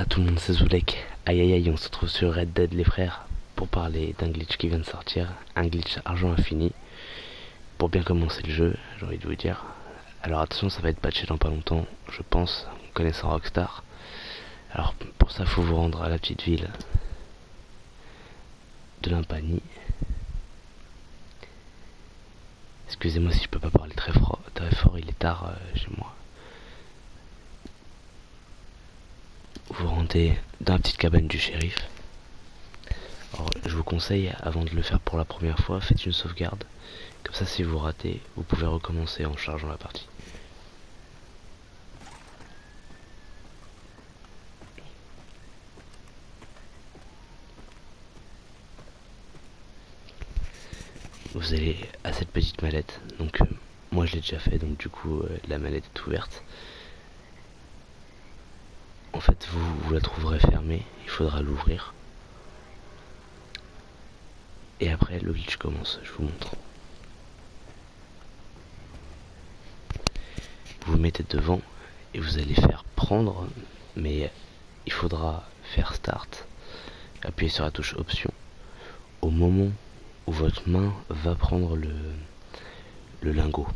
Voilà tout le monde, c'est Zulek. Aïe aïe aïe, on se retrouve sur Red Dead les frères pour parler d'un glitch qui vient de sortir, un glitch argent infini. Pour bien commencer le jeu, j'ai envie de vous dire. Alors attention, ça va être patché dans pas longtemps, je pense, connaissant Rockstar. Alors pour ça, faut vous rendre à la petite ville de l'Impanie. Excusez-moi si je peux pas parler très fort, très fort il est tard euh, chez moi. Vous rentrez dans la petite cabane du shérif. Je vous conseille, avant de le faire pour la première fois, faites une sauvegarde. Comme ça, si vous ratez, vous pouvez recommencer en chargeant la partie. Vous allez à cette petite mallette. Donc, euh, moi, je l'ai déjà fait, donc du coup, euh, la mallette est ouverte en fait vous, la trouverez fermée, il faudra l'ouvrir. Et après le glitch commence, je vous montre. Vous vous mettez devant et vous allez faire prendre, mais il faudra faire start, appuyer sur la touche option au moment où votre main va prendre le, lingot.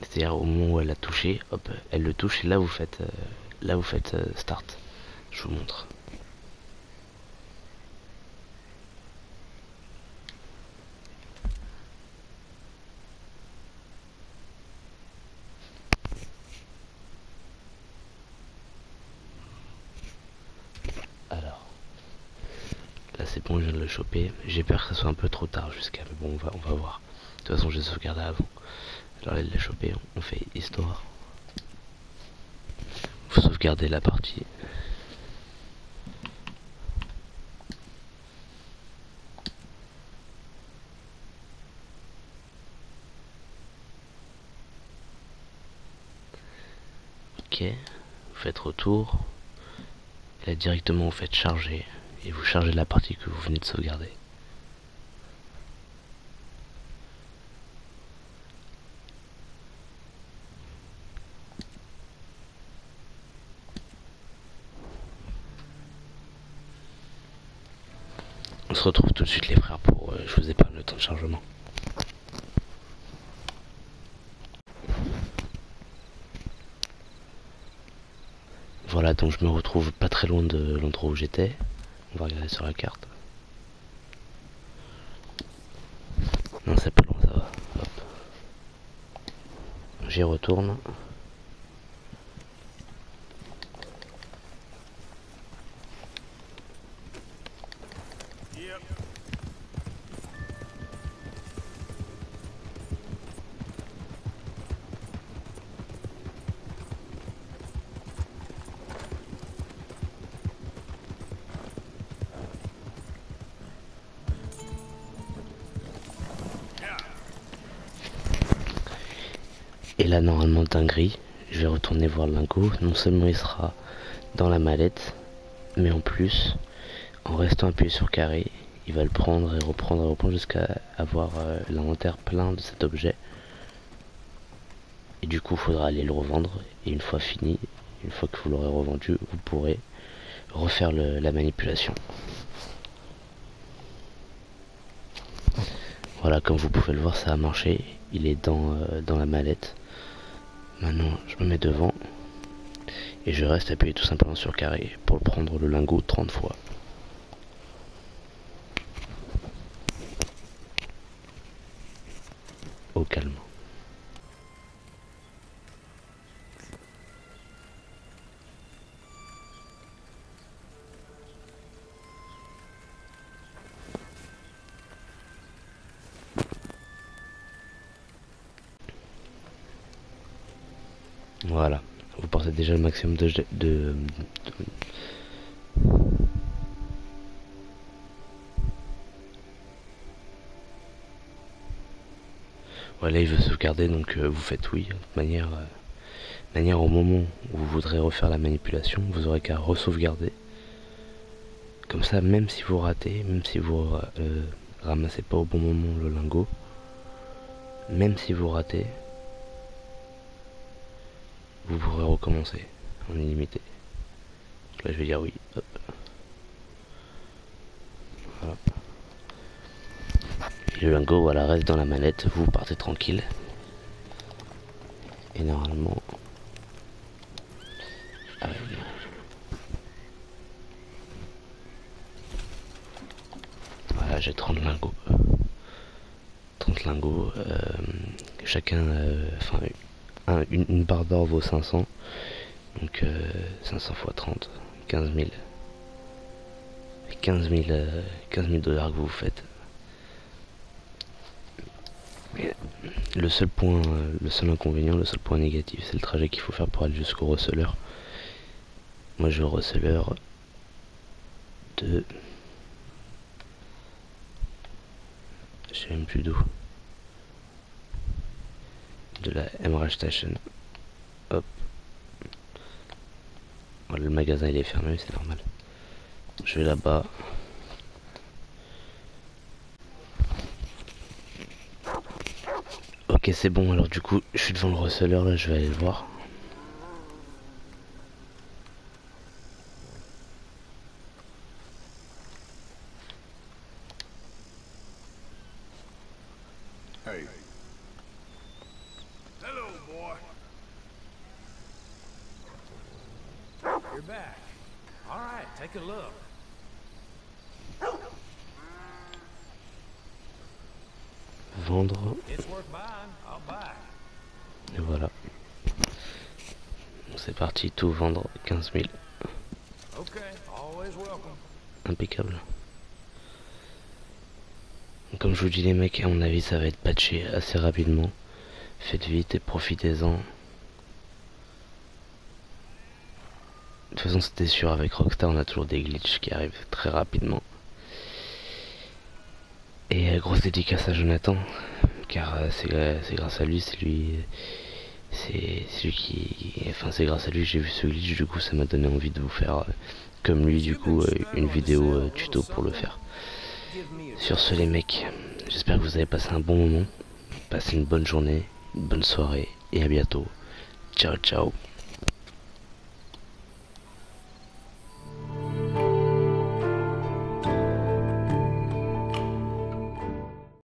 C'est-à-dire au moment où elle a touché, hop, elle le touche et là vous faites euh, là vous faites euh, start. Je vous montre. Alors, là c'est bon, je viens de le choper. J'ai peur que ça soit un peu trop tard jusqu'à, mais bon, on va, on va voir. De toute façon, j'ai sauvegardé avant. Alors là, il l'a chopé, on fait histoire sauvegarder la partie. Ok, vous faites retour. Et là directement vous faites charger et vous chargez la partie que vous venez de sauvegarder. On se retrouve tout de suite les frères pour euh, je vous épargne le temps de chargement. Voilà donc je me retrouve pas très loin de l'endroit où j'étais. On va regarder sur la carte. Non c'est pas loin ça va. J'y retourne. Et là, normalement, dinguerie, je vais retourner voir Lingo. Non seulement il sera dans la mallette, mais en plus, en restant appuyé sur carré, il va le prendre et reprendre et reprendre jusqu'à avoir euh, l'inventaire plein de cet objet. Et du coup, il faudra aller le revendre. Et une fois fini, une fois que vous l'aurez revendu, vous pourrez refaire la manipulation. Voilà, comme vous pouvez le voir, ça a marché. Il est dans, euh, dans la mallette. Maintenant, je me mets devant et je reste appuyé tout simplement sur carré pour prendre le lingot 30 fois. Au calme. Voilà, vous portez déjà le maximum de... de, Voilà, il veut sauvegarder, donc euh, vous faites oui. De manière, euh, manière, au moment où vous voudrez refaire la manipulation, vous aurez qu'à re-sauvegarder. Comme ça, même si vous ratez, même si vous euh, ramassez pas au bon moment le lingot, même si vous ratez, vous pourrez recommencer en illimité. bah, je vais dire oui. Le lingot, voilà, reste dans la manette, vous partez tranquille. Et normalement... Voilà, j'ai 30 lingots. 30 lingots. Euh, chacun... Euh, enfin, une, barre d'or vaut 500. Donc 500 x 30, 15 000. 15 000, 15 000 dollars que vous faites. Le seul point, euh, le seul inconvénient, le seul point négatif, c'est le trajet qu'il faut faire pour aller jusqu'au receleur. Moi je vais au receleur de... Je sais même plus d'où. De la Emerald Station. Hop. le magasin il est fermé, c'est normal. Je vais là-bas. Ok c'est bon alors du coup je suis devant le receleur là je vais aller le voir. You're back. All right, take a look. Vendre. Et voilà. C'est parti, tout vendre 15 000. Impeccable. Comme je vous dis les mecs, à mon avis ça va être patché assez rapidement. Faites vite et profitez-en. Toute façon c'était sûr avec Rockstar on a toujours des glitches qui arrivent très rapidement. Et euh, grosse dédicace à Jonathan, car euh, c'est grâce à lui, c'est lui, c'est celui qui, enfin c'est grâce à lui que j'ai vu ce glitch, du coup ça m'a donné envie de vous faire, euh, comme lui du coup, une vidéo tuto pour le faire. Sur ce les mecs, j'espère que vous avez passé un bon moment, passez une bonne journée, une bonne soirée, et à bientôt. Ciao ciao